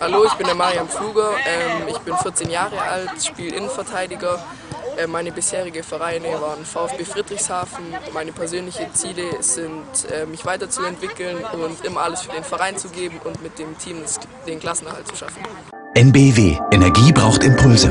Hallo, ich bin der Marian Pfluger, ähm, ich bin 14 Jahre alt, spiele Innenverteidiger. Äh, meine bisherigen Vereine waren VfB Friedrichshafen. Meine persönlichen Ziele sind, äh, mich weiterzuentwickeln und immer alles für den Verein zu geben und mit dem Team den Klassenerhalt zu schaffen. NBW. Energie braucht Impulse.